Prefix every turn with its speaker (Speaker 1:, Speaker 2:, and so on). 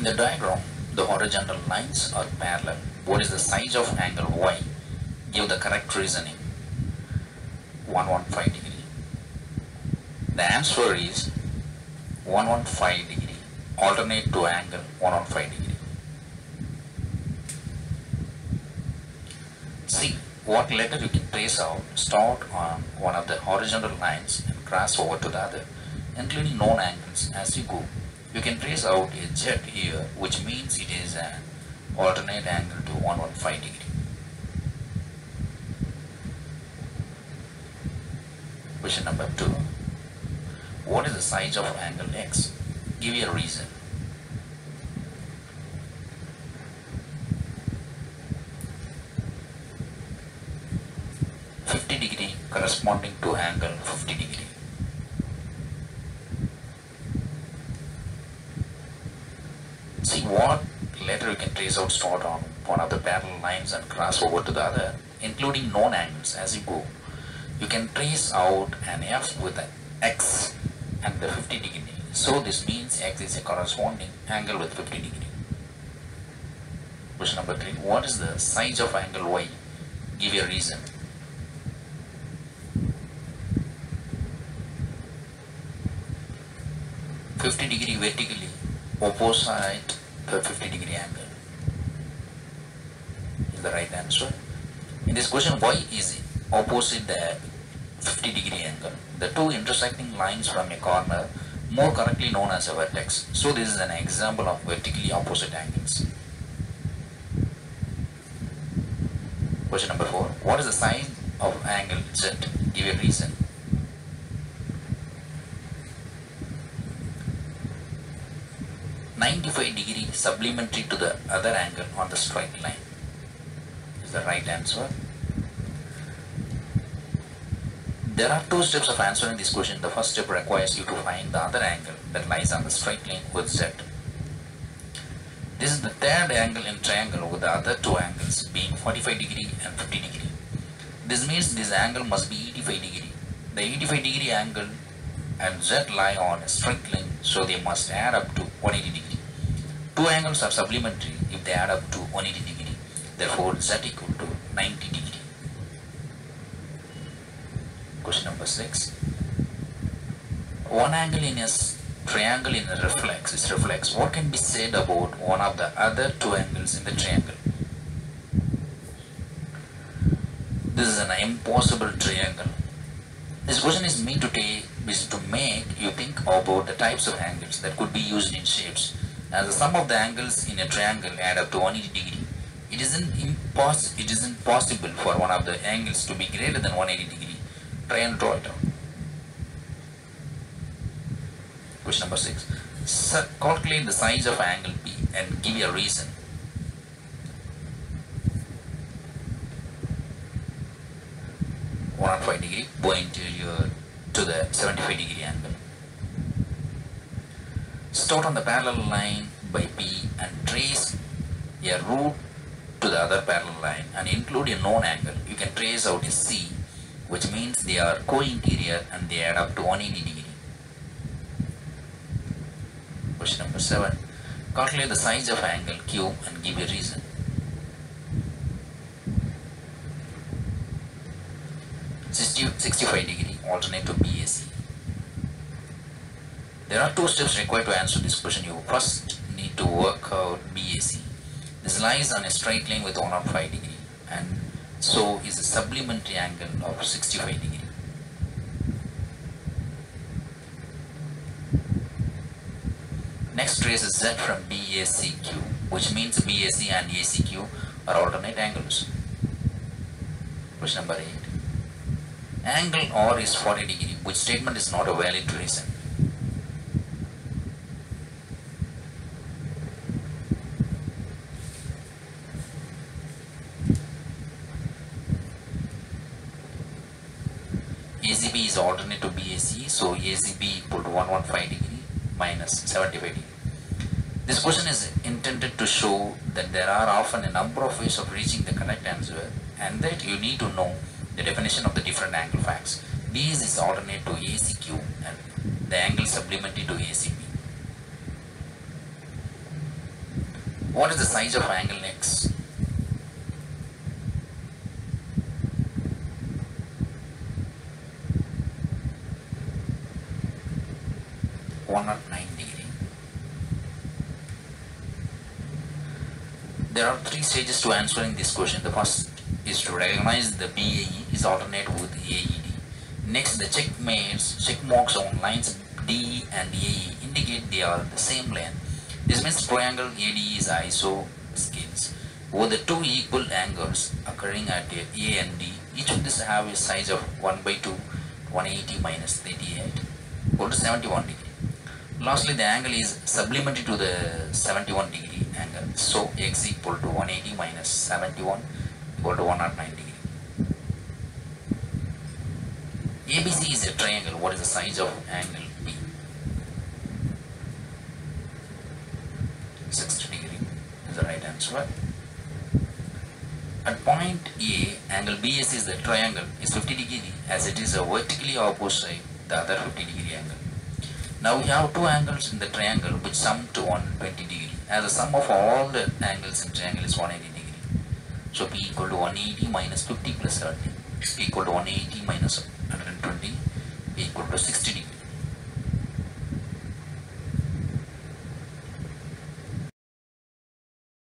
Speaker 1: In the diagram, the horizontal lines are parallel. What is the size of angle y? Give the correct reasoning. 115 degree. The answer is 115 degree. Alternate to angle 115 degree. See what letter you can trace out. Start on one of the horizontal lines and cross over to the other, including known angles as you go. You can trace out a jet here, which means it is an alternate angle to 115 degree. Question number two. What is the size of angle x? Give me a reason. Fifty degree corresponding to angle fifty degree. See what letter you can trace out start on one of the parallel lines and cross over to the other, including known angles as you go. You can trace out an F with an X and the 50 degree. So this means X is a corresponding angle with 50 degree. Question number three. What is the size of angle Y? Give a reason. Fifty degree vertically opposite the 50 degree angle is the right answer. In this question, y is it opposite the 50 degree angle. The two intersecting lines from a corner more correctly known as a vertex. So this is an example of vertically opposite angles. Question number 4. What is the size of angle Z? Give a reason. Ninety-five degree supplementary to the other angle on the straight line is the right answer. There are two steps of answering this question. The first step requires you to find the other angle that lies on the straight line with Z. This is the third angle in triangle with the other two angles being 45 degree and 50 degree. This means this angle must be 85 degree. The 85 degree angle and Z lie on a straight line so they must add up to 180 degree. Two angles are supplementary if they add up to 180 degree. Therefore Z equal to 90 degree. Question number 6. One angle in a triangle in a reflex is reflex. What can be said about one of the other two angles in the triangle? This is an impossible triangle. This question is meant to take is to make you think about the types of angles that could be used in shapes. As the sum of the angles in a triangle add up to 180 degree, it isn't impos- it isn't possible for one of the angles to be greater than 180 degree. Try and draw it out. Question number 6. Sir, calculate the size of angle P and give a reason. One hundred five degree point to your to the seventy five degree angle. Start on the parallel line by P and trace a route to the other parallel line and include a known angle. You can trace out a C which means they are co-interior and they add up to 180 degree. Question number 7. Calculate the size of angle Q and give a reason. Sixty, 65 degree alternate to BAC. There are two steps required to answer this question. You first need to work out BAC. This lies on a straight line with 105 degree and so is a supplementary angle of 65 degree. Next trace is Z from BACQ, which means BAC and ACQ are alternate angles. Question number 8. Angle R is 40 degree, which statement is not a valid reason. ACB is alternate to BAC, so ACB equal to 115 degree minus 75 degree. This question is intended to show that there are often a number of ways of reaching the correct answer and that you need to know the definition of the different angle facts. BAC is alternate to ACQ and the angle supplementary to ACB. What is the size of angle X? Degree. There are three stages to answering this question. The first is to recognize the BAE is alternate with AED. Next, the check marks, check marks on lines D and AE indicate they are the same length. This means triangle AD is isosceles. with the two equal angles occurring at A and D, each of these have a size of 1 by 2, 180 minus 38, equal to 71 degree. Lastly, the angle is supplementary to the 71 degree angle. So, x equal to 180 minus 71 equal to 109 degree. ABC is a triangle. What is the size of angle B? 60 degree is the right answer. At point A, angle BS is the triangle is 50 degree as it is a vertically opposite the other 50 degree angle. Now we have two angles in the triangle which sum to 120 degree as the sum of all the angles in triangle is 180 degree. So P equal to 180 minus 50 plus 30 P equal to 180 minus 120 P equal to 60 degree.